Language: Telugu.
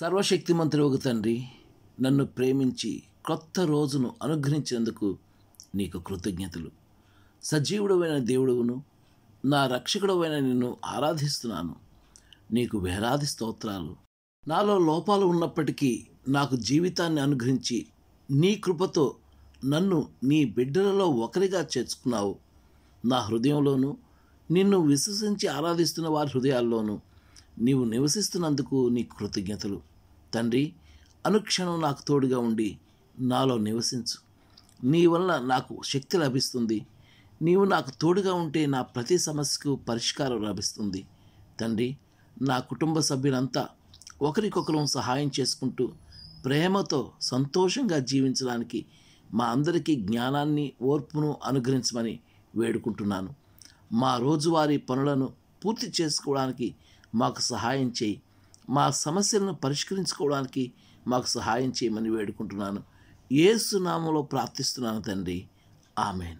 సర్వశక్తిమంతుడు తండ్రి నన్ను ప్రేమించి కొత్త రోజును అనుగ్రహించినందుకు నీకు కృతజ్ఞతలు. సజీవుడమైన దేవుడును నా రక్షకుడవైన నిన్ను ఆరాధిస్తున్నాను. నీకు వేలాది స్తోత్రాలు. నాలో లోపాలు ఉన్నప్పటికీ నాకు జీవితాన్ని అనుగ్రహించి నీ కృపతో నన్ను నీ బిడ్డలలో ఒకరిగా చేర్చుకున్నావు. నా హృదయంలోనూ నిన్ను విశ్వసించి ఆరాధిస్తున్న వారి హృదయాల్లోనూ నీవు నివసిస్తున్నందుకు నీ కృతజ్ఞతలు. తండ్రి అనుక్షణం నాకు తోడుగా ఉండి నాలో నివసించు. నీ వల్ల నాకు శక్తి లభిస్తుంది. నీవు నాకు తోడుగా ఉంటే నా ప్రతి సమస్యకు పరిష్కారం లభిస్తుంది. తండ్రి నా కుటుంబ సభ్యులంతా ఒకరికొకరం సహాయం చేసుకుంటూ ప్రేమతో సంతోషంగా జీవించడానికి మా అందరికీ జ్ఞానాన్ని ఓర్పును అనుగ్రహించమని వేడుకుంటున్నాను. మా రోజువారీ పనులను పూర్తి చేసుకోవడానికి మాకు సహాయం చేయి. మా సమస్యలను పరిష్కరించుకోవడానికి మాకు సహాయం చేయమని వేడుకుంటున్నాను. ఏసు నామంలో ప్రార్థిస్తున్నాను తండ్రి. ఆమెన్.